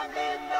Standing on